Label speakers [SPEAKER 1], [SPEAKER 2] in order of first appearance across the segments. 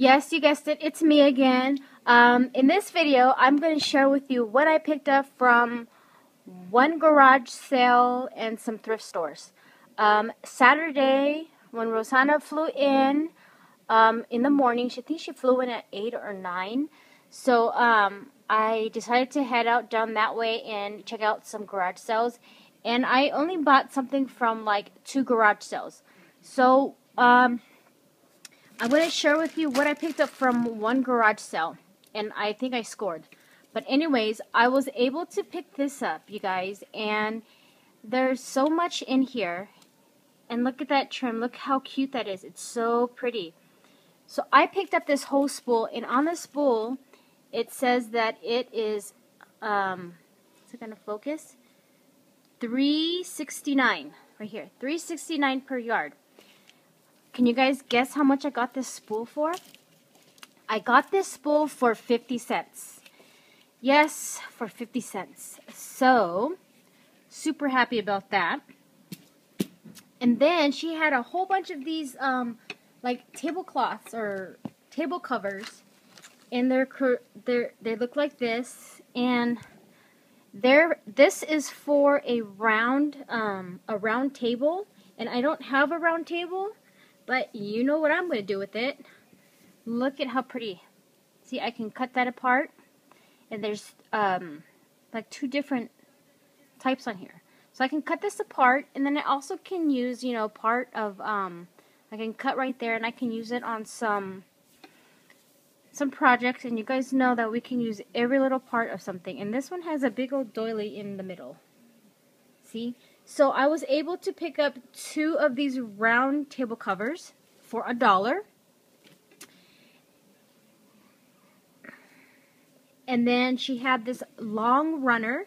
[SPEAKER 1] Yes, you guessed it, it's me again. Um, in this video, I'm going to share with you what I picked up from one garage sale and some thrift stores. Um, Saturday, when Rosanna flew in um, in the morning, she thinks she flew in at 8 or 9. So um, I decided to head out down that way and check out some garage sales. And I only bought something from like two garage sales. So, um, I'm going to share with you what I picked up from one garage sale. And I think I scored. But anyways, I was able to pick this up, you guys. And there's so much in here. And look at that trim. Look how cute that is. It's so pretty. So I picked up this whole spool. And on the spool, it says that it is, um, is it going to focus? 369 right here. 369 per yard. Can you guys guess how much I got this spool for? I got this spool for 50 cents. Yes, for 50 cents. So, super happy about that. And then she had a whole bunch of these um, like tablecloths or table covers. And they're, they're, they look like this. And they're, this is for a round, um, a round table. And I don't have a round table. But you know what I'm going to do with it. Look at how pretty. See, I can cut that apart. And there's um, like two different types on here. So I can cut this apart. And then I also can use, you know, part of, um, I can cut right there. And I can use it on some some projects and you guys know that we can use every little part of something and this one has a big old doily in the middle see so I was able to pick up two of these round table covers for a dollar. And then she had this long runner,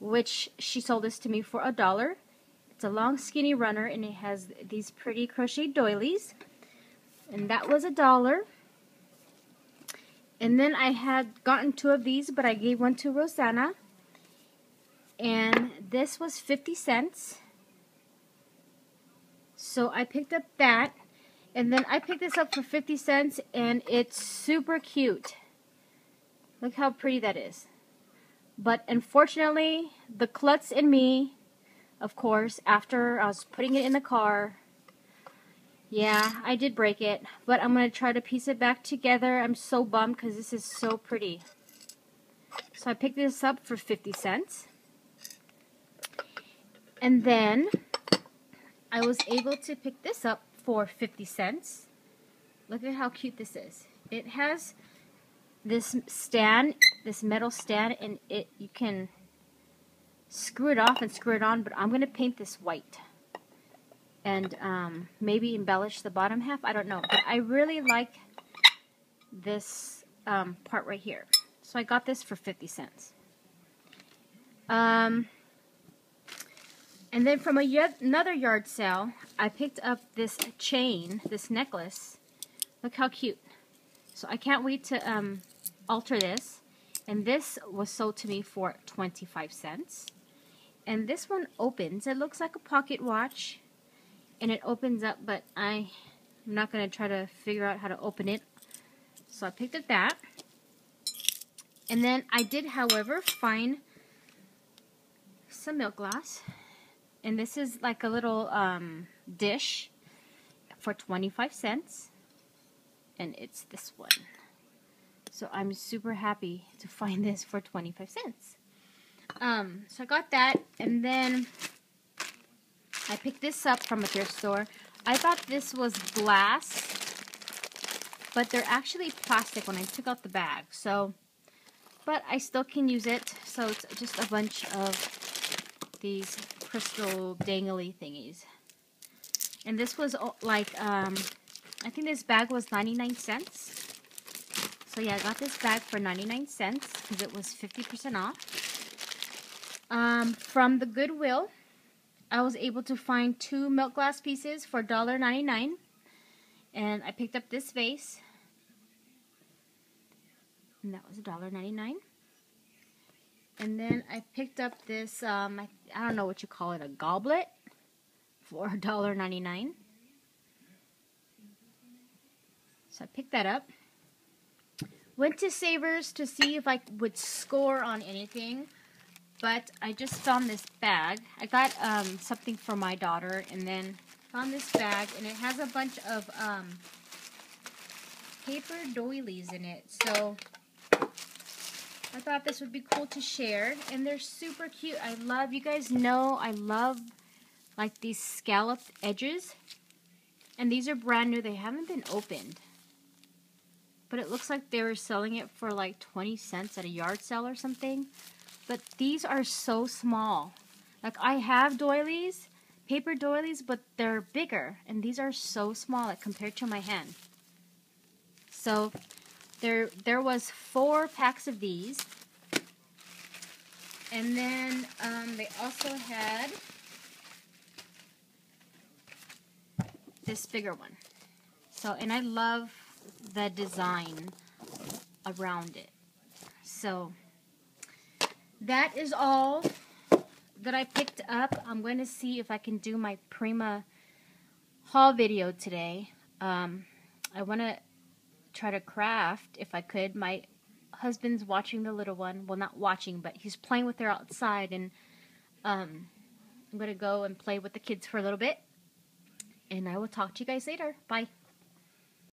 [SPEAKER 1] which she sold this to me for a dollar. It's a long skinny runner and it has these pretty crochet doilies. And that was a dollar. And then I had gotten two of these, but I gave one to Rosanna and this was 50 cents. So I picked up that, and then I picked this up for 50 cents, and it's super cute. Look how pretty that is. But unfortunately, the klutz in me, of course, after I was putting it in the car, yeah, I did break it. But I'm going to try to piece it back together. I'm so bummed because this is so pretty. So I picked this up for 50 cents. And then I was able to pick this up for 50 cents. Look at how cute this is. It has this stand, this metal stand, and it you can screw it off and screw it on, but I'm going to paint this white. And um, maybe embellish the bottom half. I don't know. But I really like this um, part right here. So I got this for 50 cents. Um, and then from a another yard sale, I picked up this chain, this necklace. Look how cute. So I can't wait to um, alter this. And this was sold to me for 25 cents. And this one opens. It looks like a pocket watch. And it opens up, but I'm not going to try to figure out how to open it. So I picked up that. And then I did, however, find some milk glass and this is like a little um, dish for 25 cents. And it's this one. So I'm super happy to find this for 25 cents. Um, so I got that. And then I picked this up from a thrift store. I thought this was glass but they're actually plastic when I took out the bag. So but I still can use it. So it's just a bunch of these crystal dangly thingies. And this was like, um, I think this bag was 99 cents. So yeah, I got this bag for 99 cents because it was 50% off. Um, from the Goodwill, I was able to find two milk glass pieces for $1.99. And I picked up this vase. And that was $1.99. And then I picked up this, um, I, I don't know what you call it, a goblet for $1.99. So I picked that up. Went to Savers to see if I would score on anything. But I just found this bag. I got um, something for my daughter and then found this bag. And it has a bunch of um, paper doilies in it. So I thought this would be cool to share. And they're super cute. I love, you guys know I love like these scalloped edges. And these are brand new. They haven't been opened. But it looks like they were selling it for like 20 cents at a yard sale or something. But these are so small. Like I have doilies, paper doilies, but they're bigger. And these are so small like, compared to my hand. So there there was four packs of these. And then um, they also had this bigger one. So, and I love the design around it. So, that is all that I picked up. I'm going to see if I can do my Prima haul video today. Um, I want to try to craft, if I could. My husband's watching the little one. Well, not watching, but he's playing with her outside. And um, I'm going to go and play with the kids for a little bit. And I will talk to you guys later. Bye.